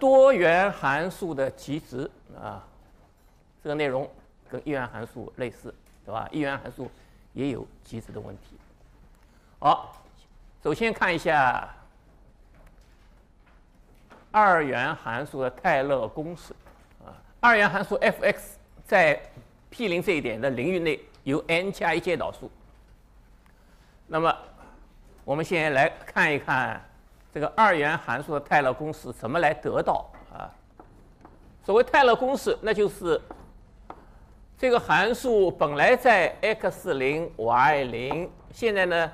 多元函数的极值啊，这个内容跟一元函数类似，对吧？一元函数也有极值的问题。好，首先看一下二元函数的泰勒公式啊，二元函数 f(x) 在 p 零这一点的领域内有 n 加一阶导数。那么，我们先来看一看这个二元函数的泰勒公式怎么来得到啊？所谓泰勒公式，那就是这个函数本来在 x 零 y 零，现在呢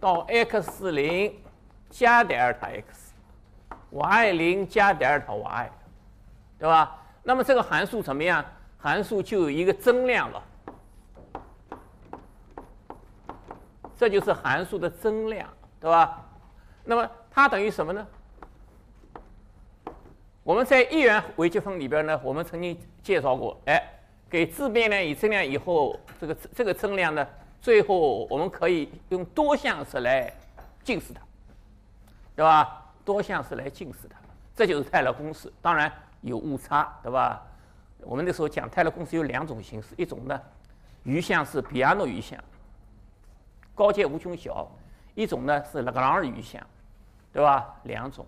到 x 零加德尔塔 x，y 零加德尔塔 y，对吧？那么这个函数怎么样？函数就有一个增量了。这就是函数的增量，对吧？那么它等于什么呢？我们在一元微积分里边呢，我们曾经介绍过，哎，给自变量以增量以后，这个这个增量呢，最后我们可以用多项式来近似它，对吧？多项式来近似它，这就是泰勒公式。当然有误差，对吧？我们那时候讲泰勒公式有两种形式，一种呢，余项是比亚诺余项。高阶无穷小，一种呢是勒格朗日余项，对吧？两种。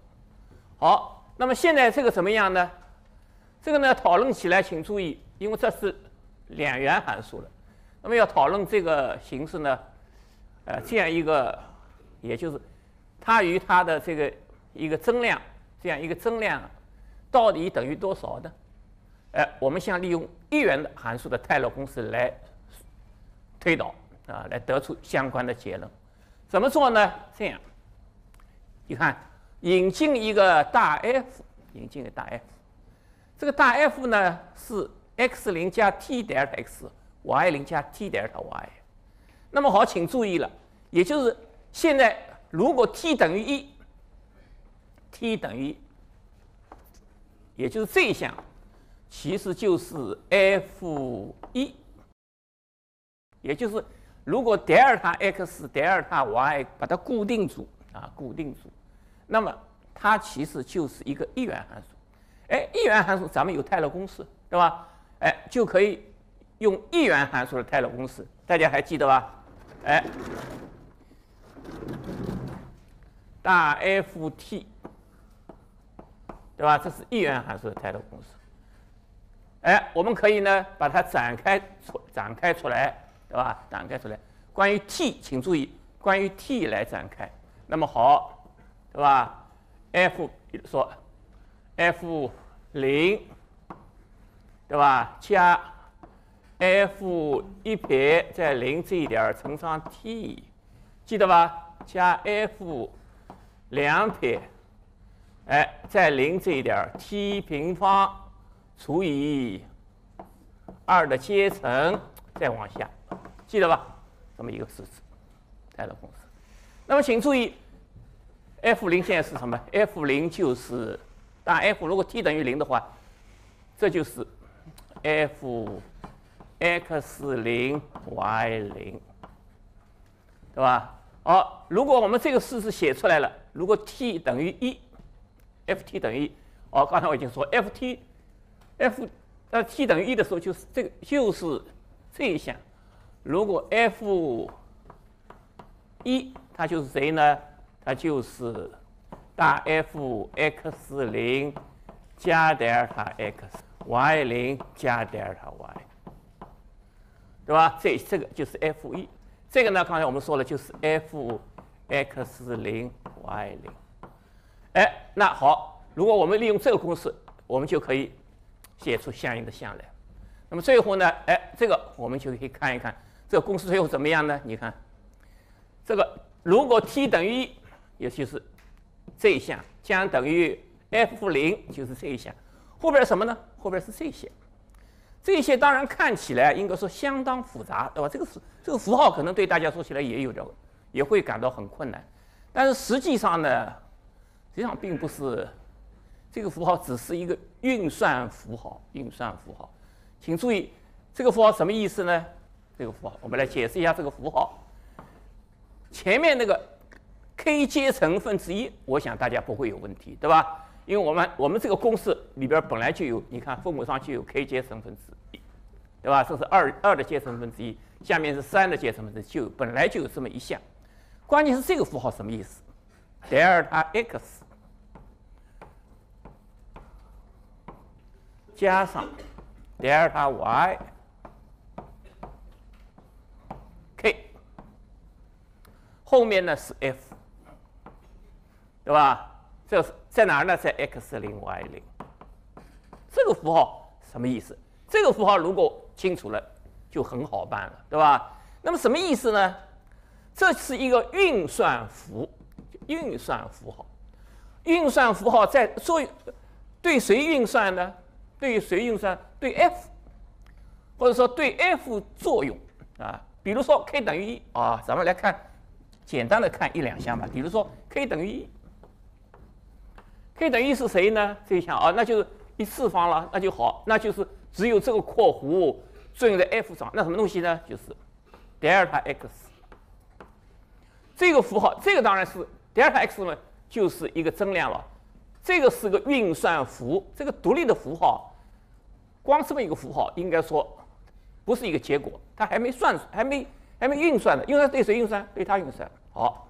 好，那么现在这个怎么样呢？这个呢讨论起来，请注意，因为这是两元函数了，那么要讨论这个形式呢，呃，这样一个，也就是它与它的这个一个增量，这样一个增量到底等于多少呢？哎，我们想利用一元的函数的泰勒公式来推导。啊，来得出相关的结论，怎么做呢？这样，你看，引进一个大 F，引进一个大 F，这个大 F 呢是 x 零加 t 德尔塔 x，y 零加 t 德尔塔 y。那么好，请注意了，也就是现在如果 t 等于一，t 等于，也就是这一项，其实就是 f 一，也就是。如果德尔塔 x、德尔塔 y 把它固定住啊，固定住，那么它其实就是一个一元函数。哎，一元函数咱们有泰勒公式，对吧？哎，就可以用一元函数的泰勒公式，大家还记得吧？哎，大 F T，对吧？这是一元函数的泰勒公式。哎，我们可以呢把它展开出展开出来。对吧？展开出来。关于 t，请注意，关于 t 来展开。那么好，对吧？f 说，f 零，对吧？加 f 一撇在零这一点乘上 t，记得吧？加 f 两撇，哎，在零这一点 t 平方除以二的阶乘，再往下。记得吧？这么一个式子，泰勒公式。那么请注意，f 零现在是什么？f 零就是当 f 如果 t 等于零的话，这就是 f x 零 y 零，对吧？好，如果我们这个式子写出来了，如果 t 等于一，f t 等于一，哦，刚才我已经说 f t，f 那 t 等于一的时候，就是这个就是这一项。如果 f 一，它就是谁呢？它就是大 F x 零加德尔塔 x，y 零加德尔塔 y，对吧？这这个就是 f 一。这个呢，刚才我们说了，就是 f x 零 y 零。哎，那好，如果我们利用这个公式，我们就可以写出相应的项来。那么最后呢，哎，这个我们就可以看一看。这个公式最后怎么样呢？你看，这个如果 t 等于一，也就是这一项将等于 f 零，就是这一项。后边什么呢？后边是这些，这些当然看起来应该说相当复杂，对吧？这个是这个符号可能对大家说起来也有点，也会感到很困难。但是实际上呢，实际上并不是，这个符号只是一个运算符号，运算符号。请注意，这个符号什么意思呢？这个符号，我们来解释一下这个符号。前面那个 k 阶乘分之一，我想大家不会有问题，对吧？因为我们我们这个公式里边本来就有，你看分母上就有 k 阶乘分之一，对吧？这是二二的阶乘分之一，下面是三的阶乘分之，就本来就有这么一项。关键是这个符号什么意思？德尔塔 x 加上德尔塔 y k，后面呢是 f，对吧？这是在哪儿呢？在 x 零 y 零。这个符号什么意思？这个符号如果清楚了，就很好办了，对吧？那么什么意思呢？这是一个运算符，运算符号。运算符号在作用对谁运算呢？对谁运算？对 f，或者说对 f 作用啊。比如说 k 等于一啊，咱们来看，简单的看一两项吧。比如说 k 等于一，k 等于是谁呢？这一项啊，那就是一次方了，那就好，那就是只有这个括弧作用在 f 上，那什么东西呢？就是德尔塔 x。这个符号，这个当然是德尔塔 x 呢，就是一个增量了。这个是个运算符，这个独立的符号，光这么一个符号，应该说不是一个结果，它还没算，还没还没运算呢。因为对谁运算？对它运算。好，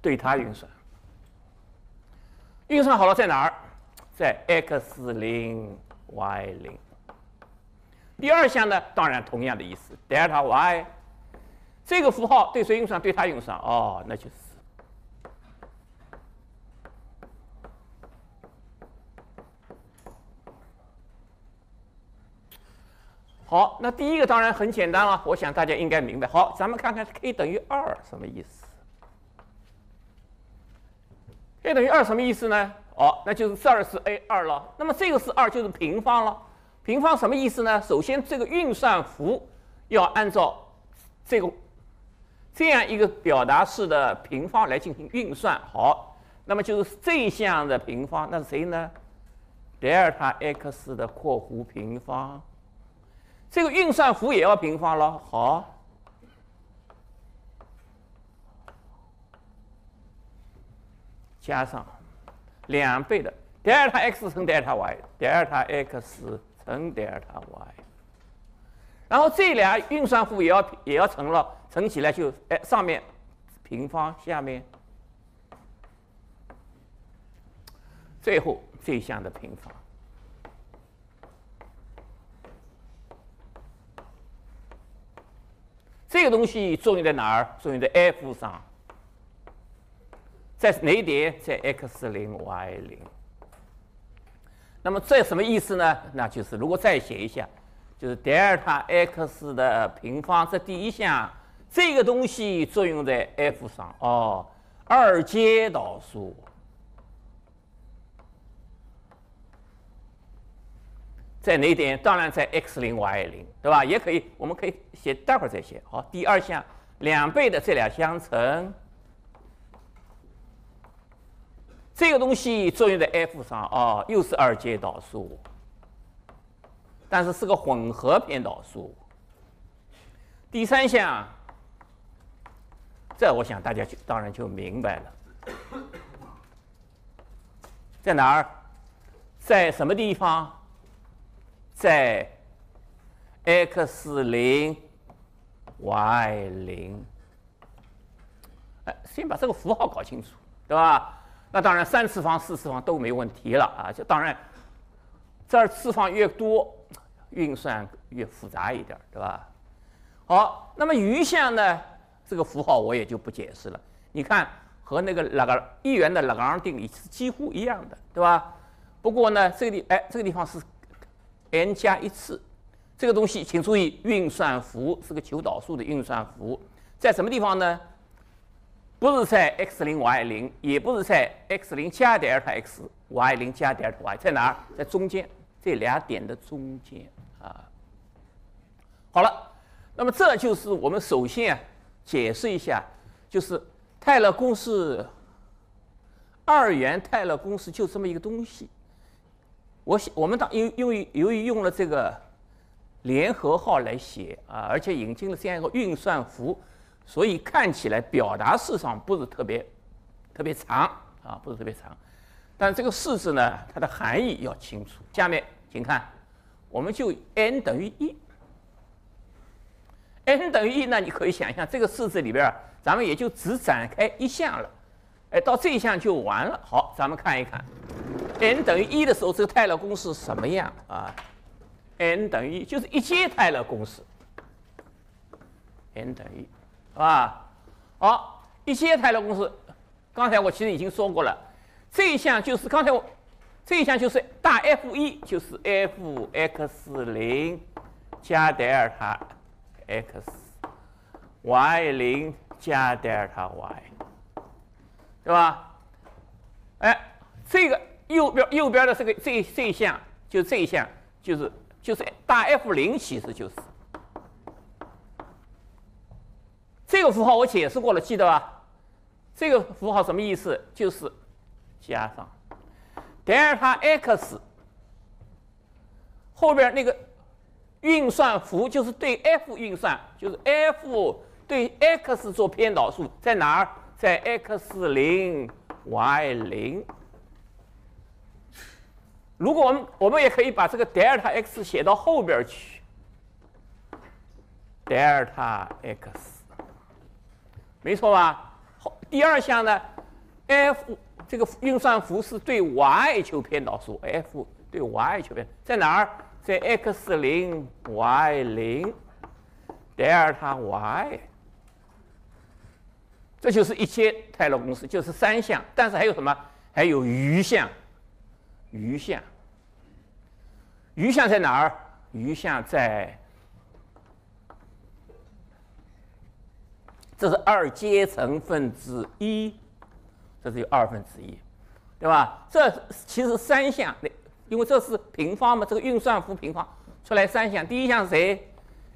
对它运算。运算好了，在哪儿？在 x 零 y 零。第二项呢，当然同样的意思，德尔塔 y 这个符号对谁运算？对它运算。哦，那就是好。那第一个当然很简单了，我想大家应该明白。好，咱们看看 k 等于二什么意思 a 等于二什么意思呢？哦，那就是这儿是 a 二了。那么这个是二，就是平方了。平方什么意思呢？首先，这个运算符要按照这个这样一个表达式的平方来进行运算。好，那么就是这一项的平方，那是谁呢？德尔塔 x 的括弧平方。这个运算符也要平方了。好，加上两倍的德尔塔 x 乘德尔塔 y，德尔塔 x。乘德尔塔 y，然后这俩运算符也要也要乘了，乘起来就哎上面平方，下面最后这项的平方。这个东西作用在哪儿？作用在 f 上，在哪一点？在 x 零 y 零。那么这什么意思呢？那就是如果再写一下，就是德尔塔 x 的平方，这第一项这个东西作用在 f 上哦，二阶导数，在哪一点？当然在 x 零 y 零，对吧？也可以，我们可以写，待会儿再写。好，第二项两倍的这俩相乘。这个东西作用在 f 上啊，又是二阶导数，但是是个混合偏导数。第三项，这我想大家就当然就明白了，在哪儿？在什么地方？在 x 零 y 零。哎，先把这个符号搞清楚，对吧？那当然，三次方、四次方都没问题了啊！就当然，这儿次方越多，运算越复杂一点，对吧？好，那么余项呢？这个符号我也就不解释了。你看，和那个那个一元的拉格朗定理是几乎一样的，对吧？不过呢，这个地哎，这个地方是 n 加一次，这个东西请注意，运算符是个求导数的运算符，在什么地方呢？不是在 x 零 y 零，也不是在 x 零加德尔塔 x，y 零加德尔塔 y，在哪儿？在中间这俩点的中间啊。好了，那么这就是我们首先啊解释一下，就是泰勒公式，二元泰勒公式就这么一个东西。我我们当因因为由于用了这个联合号来写啊，而且引进了这样一个运算符。所以看起来表达式上不是特别特别长啊，不是特别长。但这个式子呢，它的含义要清楚。下面请看，我们就 n 等于一，n 等于一，那你可以想象这个式子里边，咱们也就只展开一项了，哎，到这一项就完了。好，咱们看一看，n 等于一的时候，这个泰勒公式什么样啊？n 等于一就是一阶泰勒公式，n 等于一。啊，好，一些泰勒公式，刚才我其实已经说过了，这一项就是刚才我这一项就是大 F 一就是 f x 零加德尔塔 x，y 零加德尔塔 y，对吧？哎，这个右边右边的这个这这一项就这一项就是就是大 F 零其实就是。这个符号我解释过了，记得吧？这个符号什么意思？就是加上德尔塔 x 后边那个运算符，就是对 f 运算，就是 f 对 x 做偏导数，在哪儿？在 x 零 y 零。如果我们我们也可以把这个德尔塔 x 写到后边去，德尔塔 x。没错吧？好，第二项呢，f 这个运算符是对 y 求偏导数，f 对 y 求偏在哪儿？在 x 零 y 零德尔塔 y，这就是一阶泰勒公式，就是三项。但是还有什么？还有余项，余项，余项在哪儿？余项在。这是二阶成分之一，这是有二分之一，对吧？这其实三项，因为这是平方嘛，这个运算符平方出来三项。第一项是谁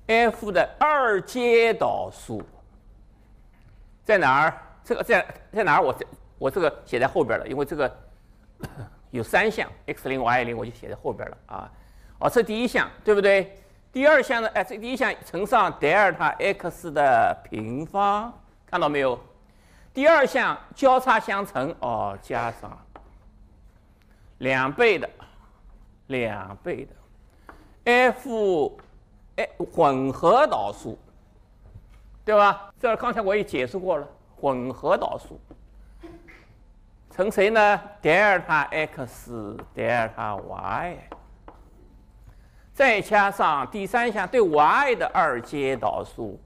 ？f 的二阶导数在哪儿？这个在在哪儿？我这我这个写在后边了，因为这个有三项，x 零 y 零，我就写在后边了啊。哦，这第一项，对不对？第二项呢？哎，这第一项乘上德尔塔 x 的平方，看到没有？第二项交叉相乘，哦，加上两倍的，两倍的 f，哎，混合导数，对吧？这刚才我也解释过了，混合导数乘谁呢？德尔塔 x，德尔塔 y。再加上第三项对 y 的二阶导数，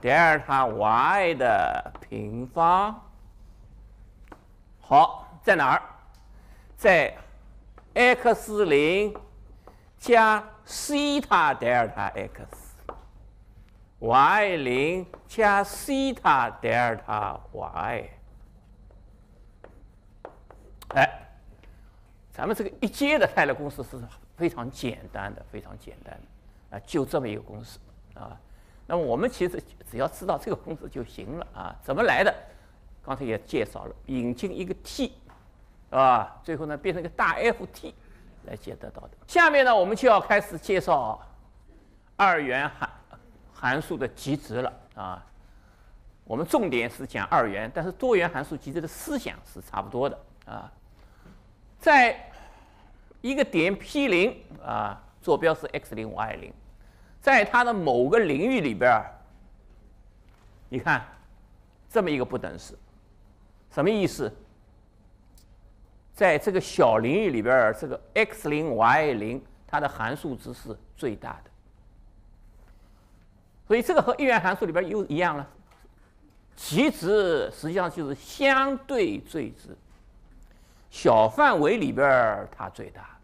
德尔塔 y 的平方。好，在哪儿？在 x 零加西塔德尔塔 x，y 零加西塔德尔塔 y。哎，咱们这个一阶的泰勒公式是。非常简单的，非常简单的啊，就这么一个公式啊。那么我们其实只要知道这个公式就行了啊。怎么来的？刚才也介绍了，引进一个 t，啊，最后呢变成一个大 F t 来解得到的。下面呢我们就要开始介绍二元函函数的极值了啊。我们重点是讲二元，但是多元函数极值的思想是差不多的啊。在一个点 P 零啊，坐标是 x 零 y 零，在它的某个领域里边儿，你看这么一个不等式，什么意思？在这个小领域里边儿，这个 x 零 y 零它的函数值是最大的，所以这个和一元函数里边又一样了，极值实际上就是相对最值。小范围里边儿它最大，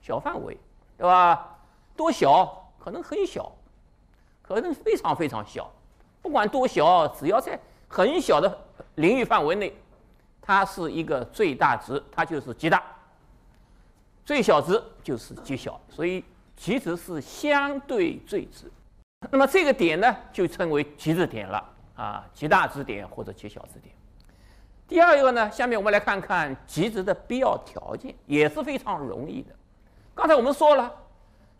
小范围，对吧？多小？可能很小，可能非常非常小。不管多小，只要在很小的领域范围内，它是一个最大值，它就是极大。最小值就是极小，所以极值是相对最值。那么这个点呢，就称为极值点了啊，极大值点或者极小值点。第二个呢，下面我们来看看极值的必要条件，也是非常容易的。刚才我们说了，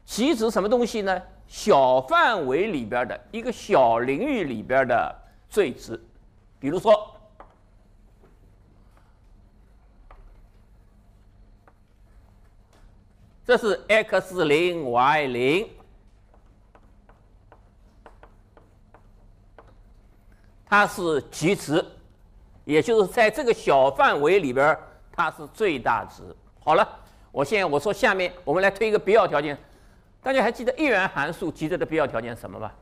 极值什么东西呢？小范围里边的一个小领域里边的最值，比如说，这是 x 零 y 零，它是极值，也就是在这个小范围里边，它是最大值。好了，我现在我说下面我们来推一个必要条件。大家还记得一元函数极值的必要条件什么吧？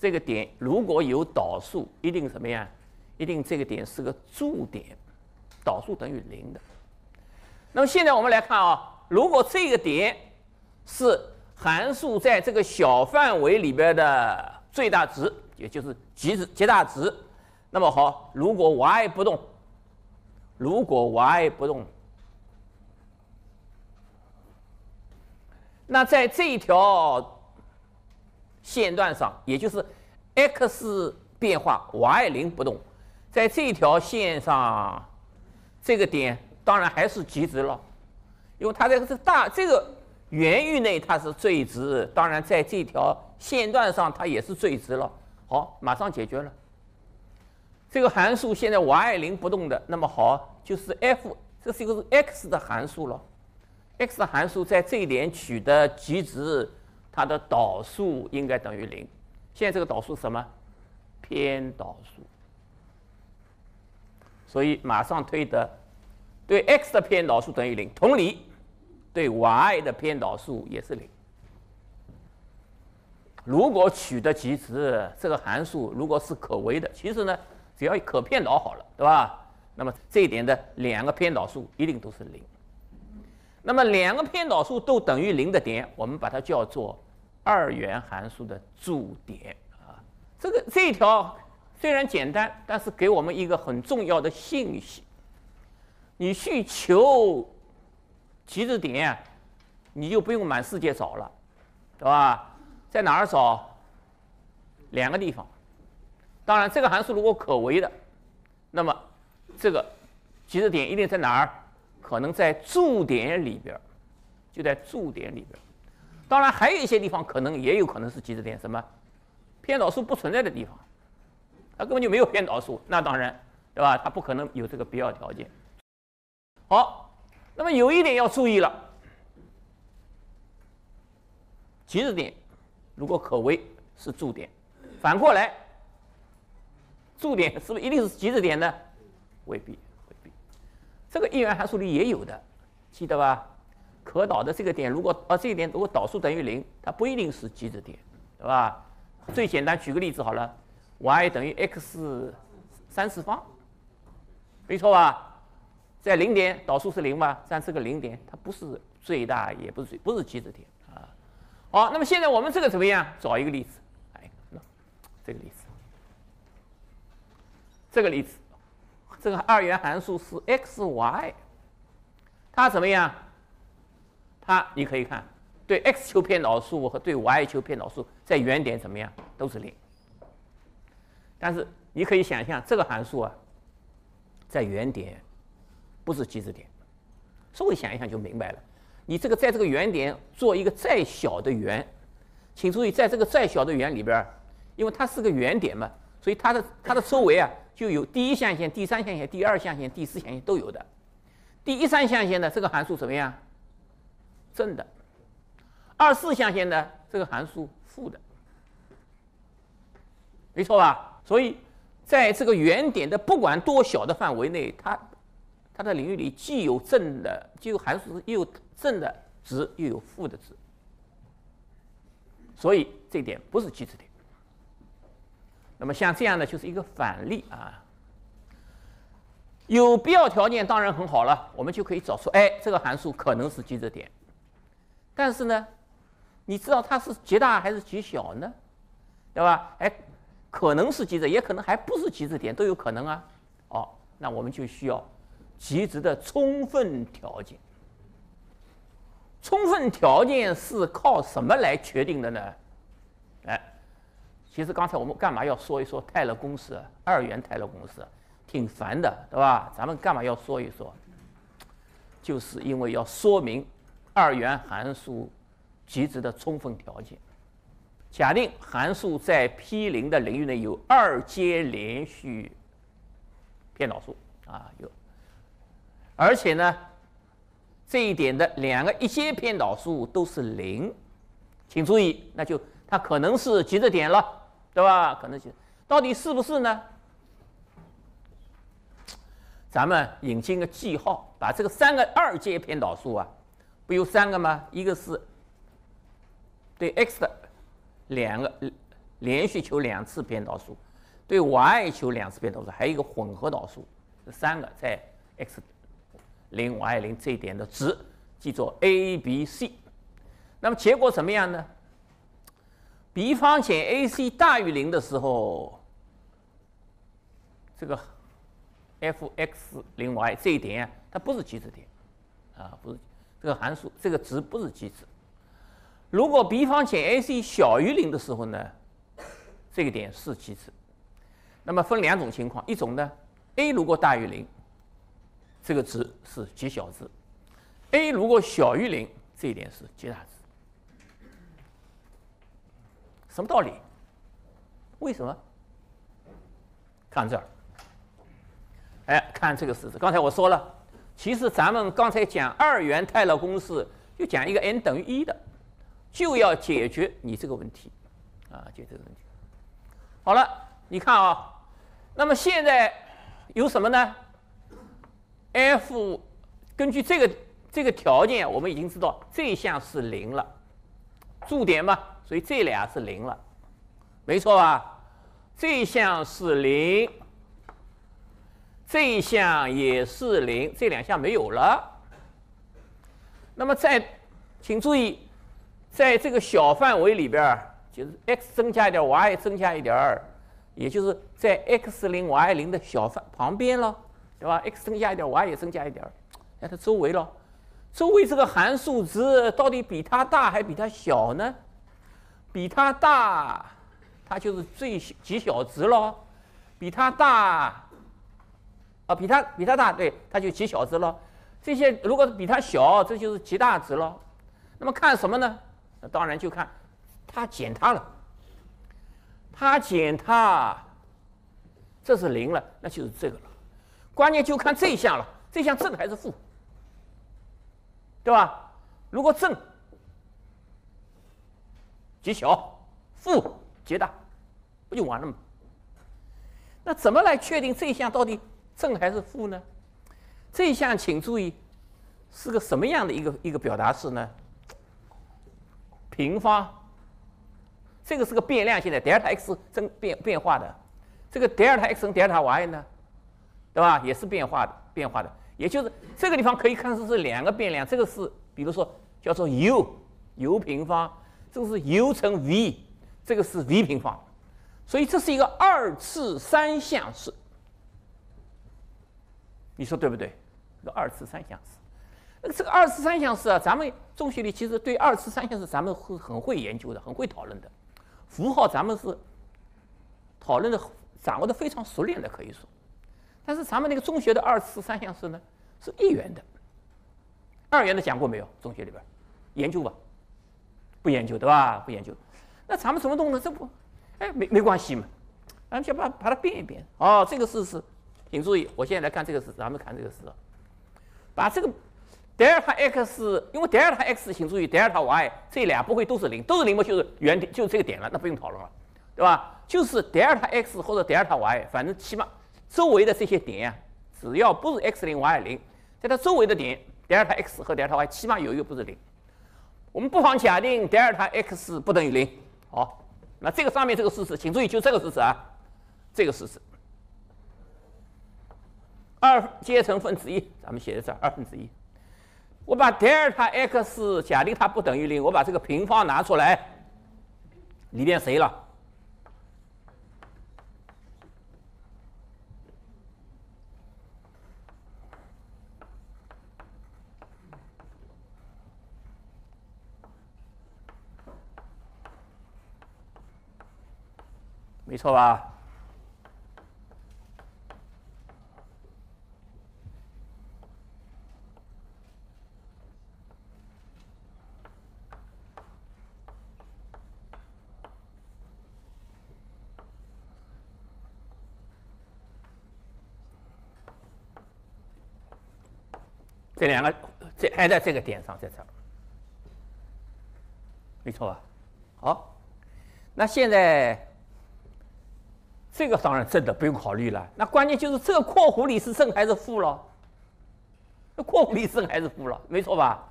这个点如果有导数，一定什么样？一定这个点是个驻点，导数等于零的。那么现在我们来看啊，如果这个点是函数在这个小范围里边的最大值，也就是极值极大值，那么好，如果 y 不动，如果 y 不动。那在这一条线段上，也就是 x 变化，y 零不动，在这条线上，这个点当然还是极值了，因为它在这个大这个圆域内它是最值，当然在这条线段上它也是最值了。好，马上解决了。这个函数现在 y 零不动的，那么好，就是 f，这是一个 x 的函数了。x 函数在这一点取得极值，它的导数应该等于零。现在这个导数什么？偏导数。所以马上推得，对 x 的偏导数等于零。同理，对 y 的偏导数也是零。如果取得极值，这个函数如果是可微的，其实呢，只要可偏导好了，对吧？那么这一点的两个偏导数一定都是零。那么两个偏导数都等于零的点，我们把它叫做二元函数的驻点啊。这个这一条虽然简单，但是给我们一个很重要的信息：你去求极值点，你就不用满世界找了，对吧？在哪儿找？两个地方。当然，这个函数如果可微的，那么这个极值点一定在哪儿？可能在驻点里边，就在驻点里边。当然，还有一些地方可能也有可能是极值点，什么偏导数不存在的地方，它根本就没有偏导数，那当然，对吧？它不可能有这个必要条件。好，那么有一点要注意了，极值点如果可微是驻点，反过来，驻点是不是一定是极值点呢？未必。未必这个一元函数里也有的，记得吧？可导的这个点，如果啊这一点如果导数等于零，它不一定是极值点，对吧？最简单，举个例子好了，y 等于 x 三次方，没错吧？在零点导数是零嘛？但这个零点它不是最大，也不是最不是极值点啊。好，那么现在我们这个怎么样？找一个例子，哎，这个例子，这个例子。这个二元函数是 x y，它怎么样？它你可以看，对 x 求偏导数和对 y 求偏导数，在原点怎么样？都是零。但是你可以想象，这个函数啊，在原点不是极值点。稍微想一想就明白了。你这个在这个原点做一个再小的圆，请注意，在这个再小的圆里边，因为它是个原点嘛，所以它的它的周围啊。就有第一象限、第三象限、第二象限、第四象限都有的。第一三象限的这个函数怎么样？正的。二四象限的这个函数负的，没错吧？所以在这个原点的不管多小的范围内，它它的领域里既有正的，既有函数又有正的值，又有负的值。所以这点不是极值点。那么像这样的就是一个反例啊，有必要条件当然很好了，我们就可以找出，哎，这个函数可能是极值点。但是呢，你知道它是极大还是极小呢？对吧？哎，可能是极值，也可能还不是极值点，都有可能啊。哦，那我们就需要极值的充分条件。充分条件是靠什么来确定的呢？其实刚才我们干嘛要说一说泰勒公式？二元泰勒公式挺烦的，对吧？咱们干嘛要说一说？就是因为要说明二元函数极值的充分条件。假定函数在 P 零的领域内有二阶连续偏导数啊，有，而且呢，这一点的两个一阶偏导数都是零，请注意，那就它可能是极值点了，对吧？可能性到底是不是呢？咱们引进个记号，把这个三个二阶偏导数啊，不有三个吗？一个是对 x 的两个连续求两次偏导数，对 y 求两次偏导数，还有一个混合导数，这三个在 x 零 y 零这一点的值记作 a b c。那么结果怎么样呢？b 方减 ac 大于零的时候，这个。f x 零 y 这一点它不是极值点，啊，不是这个函数这个值不是极值。如果 b 方减 ac 小于零的时候呢，这个点是极值。那么分两种情况，一种呢，a 如果大于零，这个值是极小值；a 如果小于零，这一点是极大值。什么道理？为什么？看这儿。哎，看这个式子。刚才我说了，其实咱们刚才讲二元泰勒公式，就讲一个 n 等于一的，就要解决你这个问题，啊，解决这个问题。好了，你看啊，那么现在有什么呢？f 根据这个这个条件，我们已经知道这一项是零了，驻点嘛，所以这俩是零了，没错吧？这一项是零。这一项也是零，这两项没有了。那么在，请注意，在这个小范围里边，就是 x 增加一点，y 增加一点，也就是在 x 零 y 零的小范旁边了，对吧？x 增加一点，y 也增加一点儿，在它周围了。周围这个函数值到底比它大还比它小呢？比它大，它就是最极小值了；比它大。啊，比它比它大，对，它就极小值了。这些如果比它小，这就是极大值了。那么看什么呢？那当然就看它减它了。它减它，这是零了，那就是这个了。关键就看这一项了，这项正还是负，对吧？如果正，极小；负，极大，不就完了吗？那怎么来确定这一项到底？正还是负呢？这一项请注意，是个什么样的一个一个表达式呢？平方，这个是个变量，现在德尔塔 x 正变变化的，这个德尔塔 x 跟德尔塔 y 呢，对吧？也是变化的，变化的。也就是这个地方可以看成是两个变量，这个是比如说叫做 u，u 平方，这个是 u 乘 v，这个是 v 平方，所以这是一个二次三项式。你说对不对？这个二次三项式，那这个二次三项式啊，咱们中学里其实对二次三项式咱们会很会研究的，很会讨论的。符号咱们是讨论的、掌握的非常熟练的，可以说。但是咱们那个中学的二次三项式呢，是一元的。二元的讲过没有？中学里边研究吧？不研究对吧？不研究。那咱们怎么弄呢？这不，哎，没没关系嘛。咱们先把把它变一变。哦，这个式是。请注意，我现在来看这个式，咱们看这个式子，把这个德尔塔 x，因为德尔塔 x，请注意德尔塔 y 这俩不会都是零，都是零嘛，就是原点，就是这个点了，那不用讨论了，对吧？就是德尔塔 x 或者德尔塔 y，反正起码周围的这些点呀，只要不是 x 零 y 零，在它周围的点德尔塔 x 和德尔塔 y 起码有一个不是零。我们不妨假定德尔塔 x 不等于零，好，那这个上面这个式子，请注意，就这个式子啊，这个式子。二阶乘分之一，咱们写在这儿，二分之一。我把德尔塔 x 假定它不等于零，我把这个平方拿出来，里面谁了？没错吧？这两个，这挨在这个点上，在这儿，没错吧？好，那现在。这个当然正的不用考虑了。那关键就是这个括弧里是正还是负了？那括弧里正还是负了？没错吧？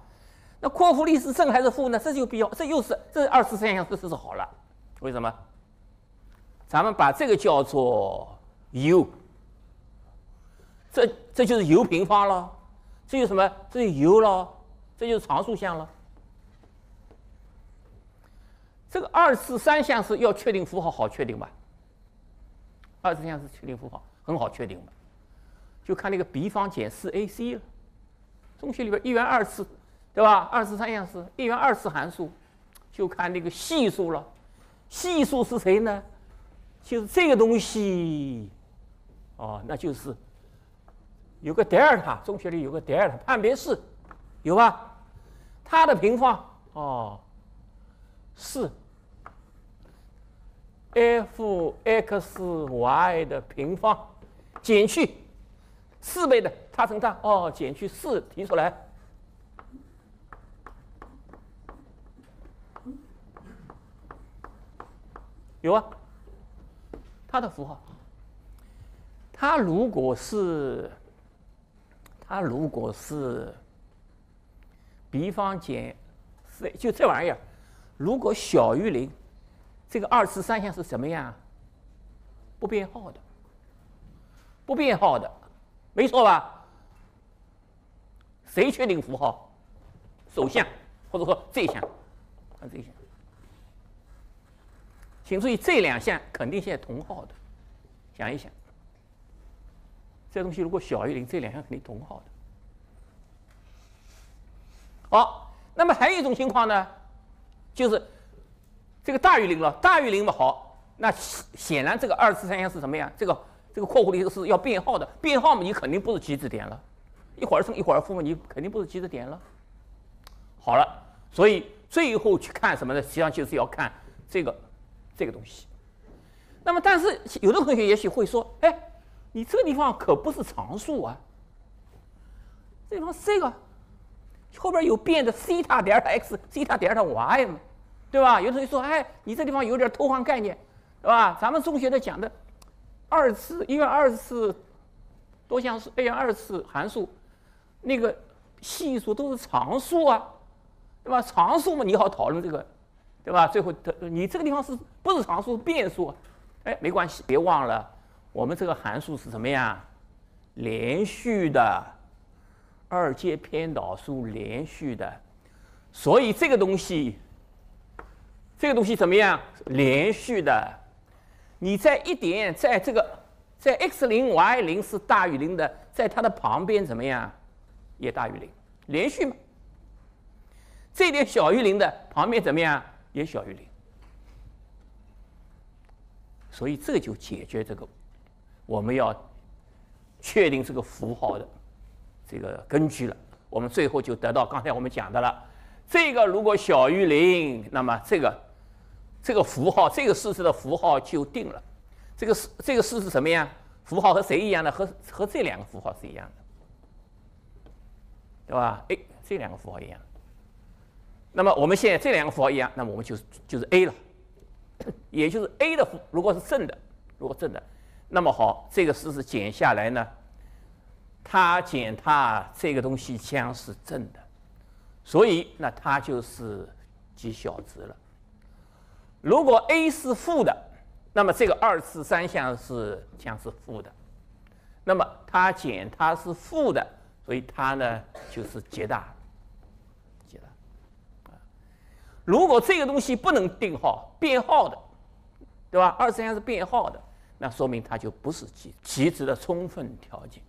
那括弧里是正还是负呢？这就比较，这又是这二次三项式，这是好了。为什么？咱们把这个叫做 u，这这就是 u 平方了。这就什么？这就 u 了，这就是常数项了。这个二次三项式要确定符号，好确定吧？二次项式确定符号很好确定的？就看那个 b 方减四 ac 了。中学里边一元二次，对吧？二次三项式一元二次函数，就看那个系数了。系数是谁呢？就是这个东西，哦，那就是有个德尔塔，中学里有个德尔塔判别式，有吧？它的平方哦是 f x y 的平方减去四倍的它乘它哦减去四提出来，有啊。它的符号，它如果是，它如果是 b 方减 c，就这玩意儿，如果小于零，这个二次三项是什么样？不变号的，不变号的，没错吧？谁确定符号？首项，或者说这项，看这项。请注意，这两项肯定现在同号的。想一想，这东西如果小于零，这两项肯定同号的。好，那么还有一种情况呢，就是这个大于零了，大于零嘛好，那显然这个二次三项是什么呀？这个这个括弧里是要变号的，变号嘛，你肯定不是极值点了，一会儿正一会儿负嘛，你肯定不是极值点了。好了，所以最后去看什么呢？实际上就是要看这个。这个东西，那么但是有的同学也许会说：“哎，你这个地方可不是常数啊，这地方这个后边有变的西塔德尔塔 x、西塔德尔塔 y 嘛，对吧？”有同学说：“哎，你这地方有点偷换概念，对吧？咱们中学的讲的二次一元二次多项式、a 元二次函数，那个系数都是常数啊，对吧？常数嘛，你好讨论这个。”对吧？最后，你这个地方是不是常数变数？哎，没关系，别忘了，我们这个函数是什么呀？连续的，二阶偏导数连续的，所以这个东西，这个东西怎么样？连续的。你在一点，在这个，在 x 零 y 零是大于零的，在它的旁边怎么样？也大于零，连续嘛。这点小于零的旁边怎么样？也小于零，所以这就解决这个我们要确定这个符号的这个根据了。我们最后就得到刚才我们讲的了。这个如果小于零，那么这个这个符号，这个式子的符号就定了。这个式这个式是什么呀？符号和谁一样的？和和这两个符号是一样的，对吧？哎，这两个符号一样。那么我们现在这两个符号一样，那么我们就就是 a 了，也就是 a 的符如果是正的，如果正的，那么好，这个式子减下来呢，它减它这个东西将是正的，所以那它就是极小值了。如果 a 是负的，那么这个二次三项是将是负的，那么它减它是负的，所以它呢就是极大。极大如果这个东西不能定号变号的，对吧？二次项是变号的，那说明它就不是极极值的充分条件。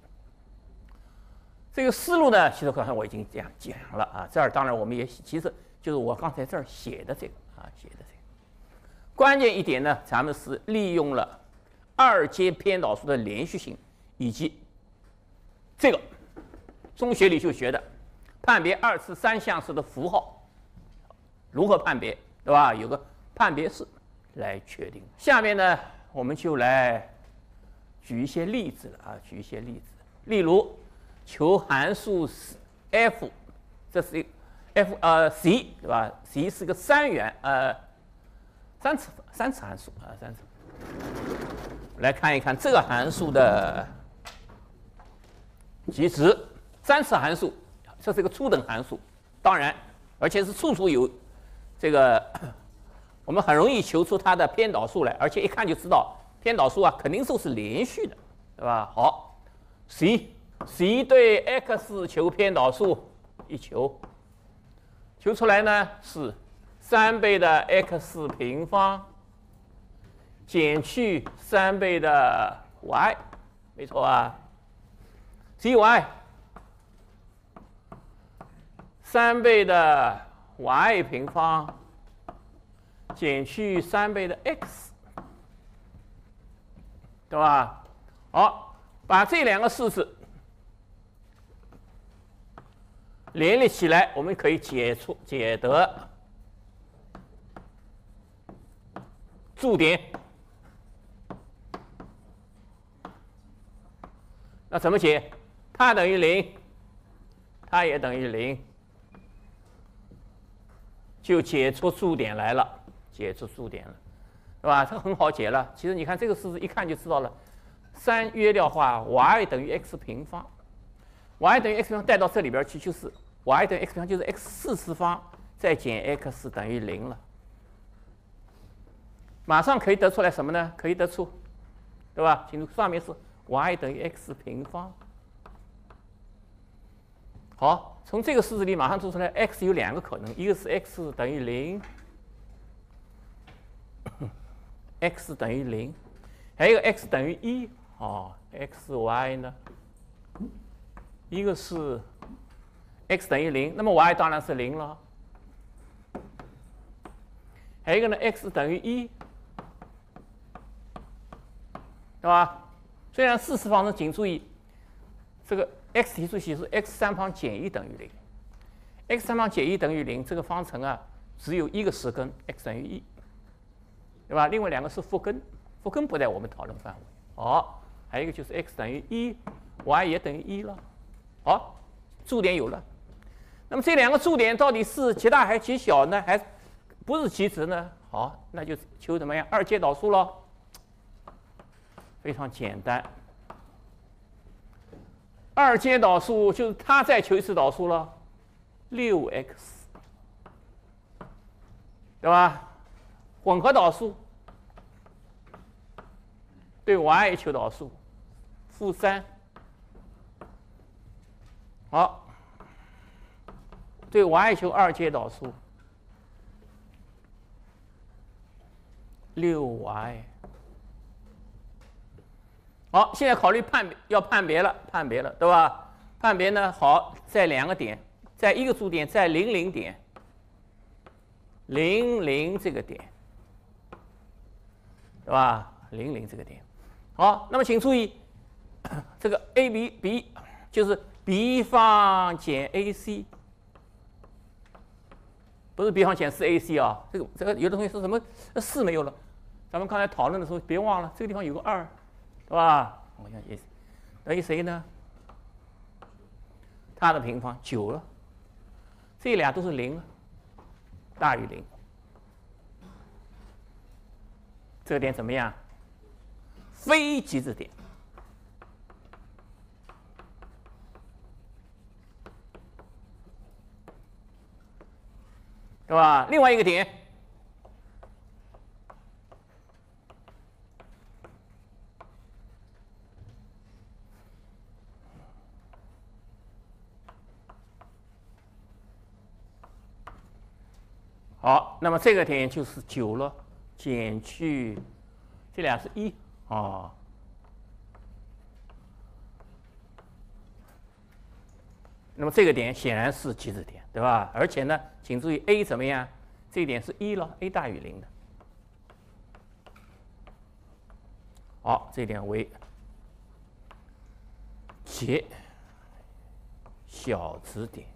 这个思路呢，其实刚才我已经这样讲了啊。这儿当然我们也其实就是我刚才这儿写的这个啊，写的这个。关键一点呢，咱们是利用了二阶偏导数的连续性，以及这个中学里就学的判别二次三项式的符号。如何判别，对吧？有个判别式来确定。下面呢，我们就来举一些例子了啊，举一些例子。例如，求函数 f，这是 f 呃 c 对吧？c 是个三元呃三次三次函数啊三次。来看一看这个函数的极值，三次函数，这是一个初等函数，当然而且是处处有这个，我们很容易求出它的偏导数来，而且一看就知道偏导数啊肯定都是连续的，对吧？好，c c 对 x 求偏导数，一求，求出来呢是三倍的 x 平方减去三倍的 y，没错啊，cy 三倍的 y 平方减去三倍的 x，对吧？好，把这两个式子联立起来，我们可以解出解得驻点。那怎么解？它等于零，它也等于零，就解出驻点来了，解出驻点了，是吧？这很好解了。其实你看这个式子一看就知道了，三约掉话，y 等于 x 平方，y 等于 x 平方带到这里边去就是 y 等于 x 平方就是 x 四次方再减 x 等于零了。马上可以得出来什么呢？可以得出，对吧？请注上面是。y 等于 x 平方。好，从这个式子里马上做出来，x 有两个可能，一个是 x 等于零，x 等于零，还有一个 x 等于一。哦，x y 呢？一个是 x 等于零，那么 y 当然是零了。还有一个呢，x 等于一，对吧？虽然四次方程，请注意，这个 x 提出系数 x 三方减一等于零，x 三方减一等于零，这个方程啊只有一个实根 x 等于一，对吧？另外两个是负根，负根不在我们讨论范围。好，还有一个就是 x 等于一，y 也等于一了。好，驻点有了。那么这两个驻点到底是极大还是极小呢？还不是极值呢？好，那就求怎么样？二阶导数喽。非常简单，二阶导数就是它再求一次导数了，六 x，对吧？混合导数对 y 求导数，负三，好，对 y 求二阶导数，六 y。好，现在考虑判要判别了，判别了，对吧？判别呢，好，在两个点，在一个驻点，在零零点，零零这个点，对吧？零零这个点，好，那么请注意，这个 a b b 就是 b 方减 ac，不是 b 方减四 ac 啊，这个这个有的同学说什么四没有了，咱们刚才讨论的时候别忘了，这个地方有个二。对吧？我想也是等于谁呢？它的平方九了，这俩都是零，大于零。这个点怎么样？非极值点，对吧？另外一个点。那么这个点就是九了，减去这俩是一啊。那么这个点显然是极值点，对吧？而且呢，请注意 a 怎么样？这一点是一了，a 大于零的。好，这一点为极小值点。